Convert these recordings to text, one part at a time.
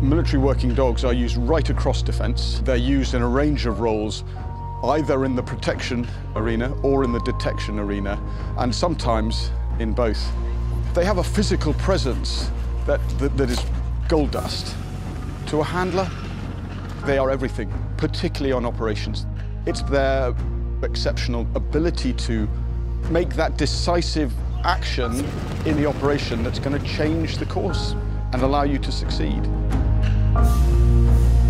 Military working dogs are used right across defence. They're used in a range of roles, either in the protection arena or in the detection arena, and sometimes in both. They have a physical presence that, that, that is gold dust. To a handler, they are everything, particularly on operations. It's their exceptional ability to make that decisive action in the operation that's going to change the course and allow you to succeed. Thank you.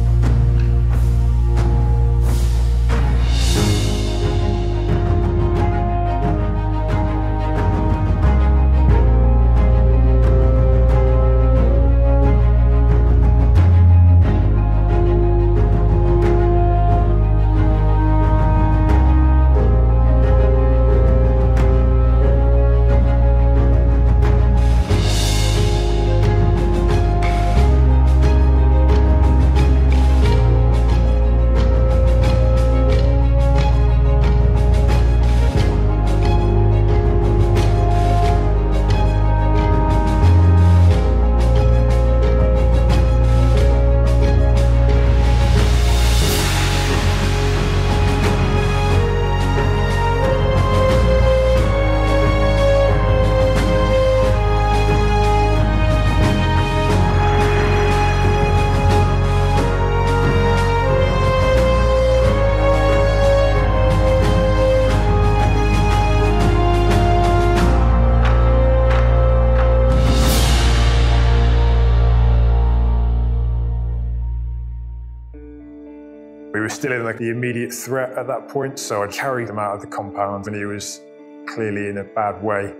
We were still in like the immediate threat at that point, so I carried him out of the compound and he was clearly in a bad way.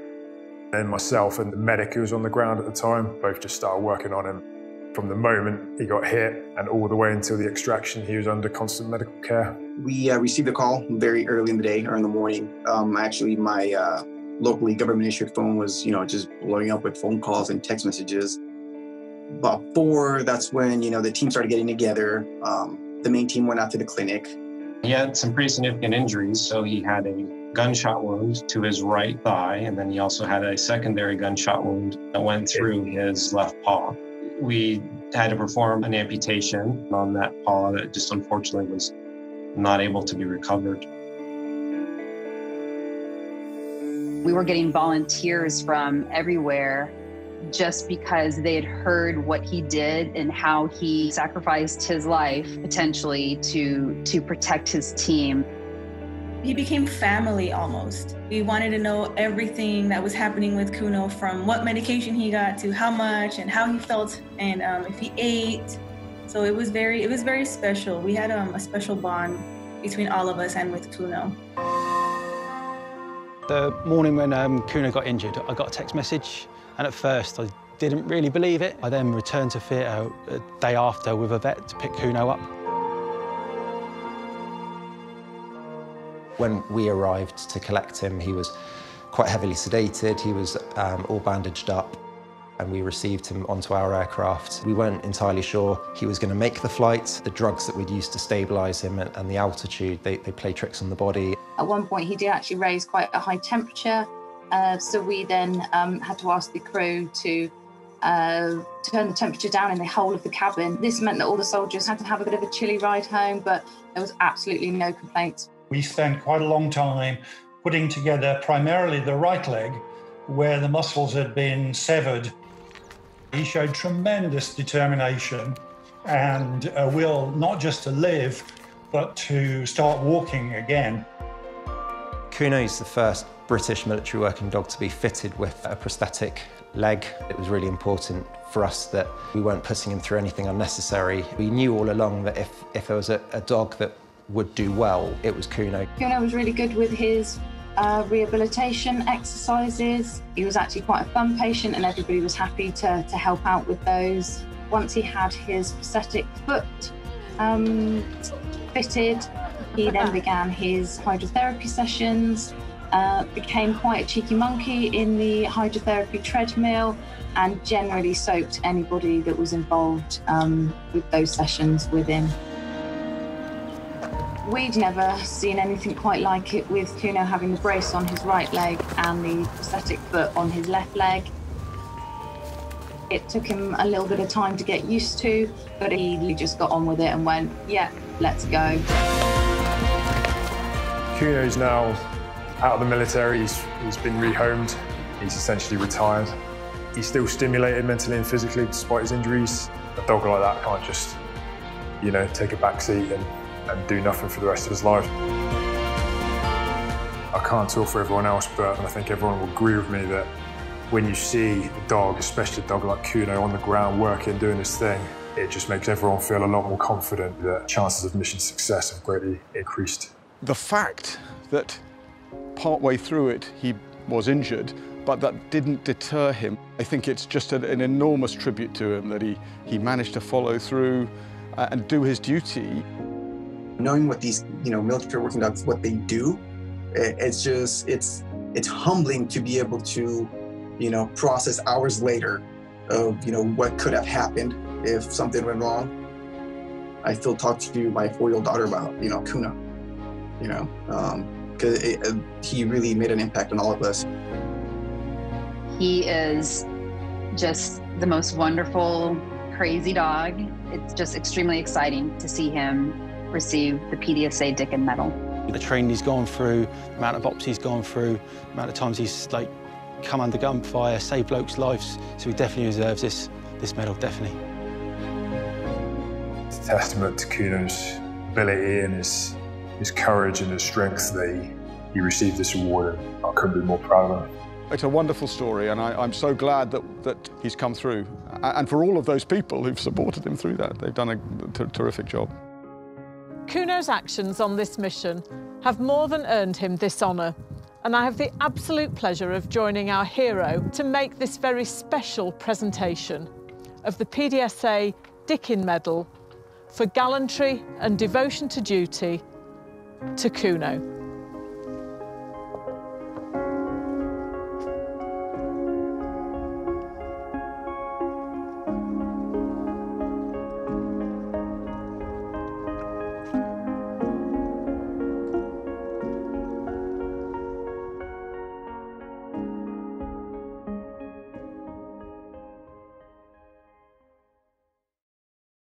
And myself and the medic who was on the ground at the time both just started working on him. From the moment he got hit and all the way until the extraction, he was under constant medical care. We uh, received a call very early in the day or in the morning. Um, actually, my uh, locally government issued phone was, you know, just blowing up with phone calls and text messages. About four, that's when, you know, the team started getting together. Um, the main team went out to the clinic. He had some pretty significant injuries. So he had a gunshot wound to his right thigh, and then he also had a secondary gunshot wound that went through his left paw. We had to perform an amputation on that paw that just unfortunately was not able to be recovered. We were getting volunteers from everywhere just because they had heard what he did and how he sacrificed his life potentially to to protect his team. He became family almost. We wanted to know everything that was happening with Kuno from what medication he got to how much and how he felt and um, if he ate. So it was very it was very special. We had um, a special bond between all of us and with Kuno. The morning when um, Kuno got injured, I got a text message, and at first I didn't really believe it. I then returned to theatre a day after with a vet to pick Kuno up. When we arrived to collect him, he was quite heavily sedated, he was um, all bandaged up, and we received him onto our aircraft. We weren't entirely sure he was going to make the flight. The drugs that we'd used to stabilise him and, and the altitude, they, they play tricks on the body. At one point, he did actually raise quite a high temperature, uh, so we then um, had to ask the crew to uh, turn the temperature down in the whole of the cabin. This meant that all the soldiers had to have a bit of a chilly ride home, but there was absolutely no complaints. We spent quite a long time putting together primarily the right leg, where the muscles had been severed. He showed tremendous determination and a will not just to live, but to start walking again. Kuno's the first British military working dog to be fitted with a prosthetic leg. It was really important for us that we weren't putting him through anything unnecessary. We knew all along that if, if there was a, a dog that would do well, it was Kuno. Kuno was really good with his uh, rehabilitation exercises. He was actually quite a fun patient and everybody was happy to, to help out with those. Once he had his prosthetic foot um, fitted, he then began his hydrotherapy sessions, uh, became quite a cheeky monkey in the hydrotherapy treadmill and generally soaked anybody that was involved um, with those sessions with him. We'd never seen anything quite like it with Kuno having the brace on his right leg and the prosthetic foot on his left leg. It took him a little bit of time to get used to, but he just got on with it and went, yeah, let's go. Kuno's now out of the military, he's, he's been rehomed, he's essentially retired. He's still stimulated mentally and physically despite his injuries. A dog like that can't just, you know, take a back seat and, and do nothing for the rest of his life. I can't talk for everyone else, but I think everyone will agree with me that when you see a dog, especially a dog like Kuno, on the ground working, doing his thing, it just makes everyone feel a lot more confident that chances of mission success have greatly increased. The fact that partway through it he was injured, but that didn't deter him. I think it's just an, enormous tribute to him that he, he managed to follow through uh, and do his duty. Knowing what these, you know, military working dogs, what they do, it's just, it's, it's humbling to be able to you know, process hours later of, you know, what could have happened if something went wrong. I still talk to my four-year-old daughter about, you know, Kuno, you know, because um, he really made an impact on all of us. He is just the most wonderful, crazy dog. It's just extremely exciting to see him receive the PDSA Dickin Medal. The training he's gone through, the amount of ops he's gone through, the amount of times he's like come under gunfire, save blokes' lives. So he definitely deserves this, this medal, definitely. It's a testament to Kuno's ability and his, his courage and his strength that he, he received this award. And I couldn't be more proud of him. It's a wonderful story, and I, am so glad that, that he's come through. And for all of those people who've supported him through that, they've done a terrific job. Kuno's actions on this mission have more than earned him this honour and I have the absolute pleasure of joining our hero to make this very special presentation of the PDSA Dickin Medal for gallantry and devotion to duty to Kuno.